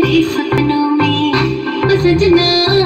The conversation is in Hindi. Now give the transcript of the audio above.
तेरे सपनों में सजना